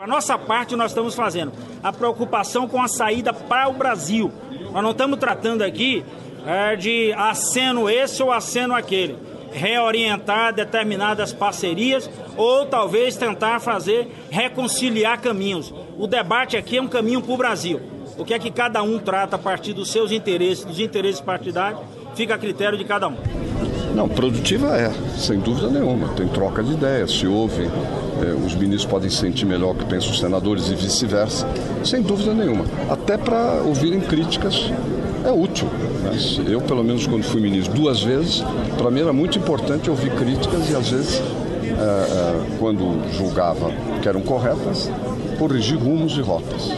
A nossa parte nós estamos fazendo a preocupação com a saída para o Brasil. Nós não estamos tratando aqui é, de aceno esse ou aceno aquele. Reorientar determinadas parcerias ou talvez tentar fazer reconciliar caminhos. O debate aqui é um caminho para o Brasil. O que é que cada um trata a partir dos seus interesses, dos interesses partidários, fica a critério de cada um. Não, produtiva é, sem dúvida nenhuma. Tem troca de ideias, se ouvem, eh, os ministros podem sentir melhor o que pensam os senadores e vice-versa, sem dúvida nenhuma. Até para ouvirem críticas é útil. Mas eu, pelo menos, quando fui ministro duas vezes, para mim era muito importante ouvir críticas e, às vezes, eh, quando julgava que eram corretas, corrigir rumos e rotas.